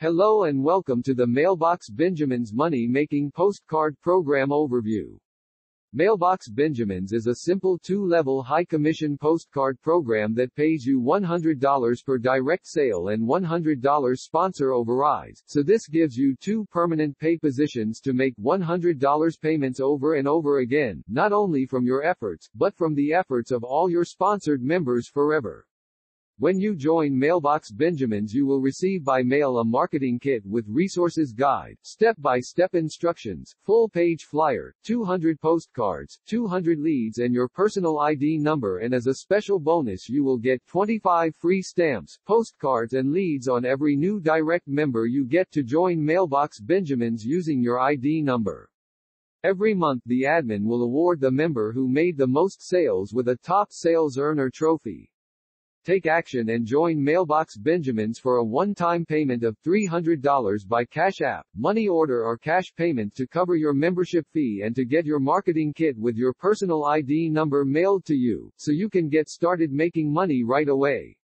Hello and welcome to the Mailbox Benjamins Money Making Postcard Program Overview. Mailbox Benjamins is a simple two-level high-commission postcard program that pays you $100 per direct sale and $100 sponsor overrides, so this gives you two permanent pay positions to make $100 payments over and over again, not only from your efforts, but from the efforts of all your sponsored members forever. When you join Mailbox Benjamins you will receive by mail a marketing kit with resources guide, step-by-step instructions, full-page flyer, 200 postcards, 200 leads and your personal ID number and as a special bonus you will get 25 free stamps, postcards and leads on every new direct member you get to join Mailbox Benjamins using your ID number. Every month the admin will award the member who made the most sales with a top sales earner trophy. Take action and join Mailbox Benjamins for a one-time payment of $300 by Cash App, money order or cash payment to cover your membership fee and to get your marketing kit with your personal ID number mailed to you, so you can get started making money right away.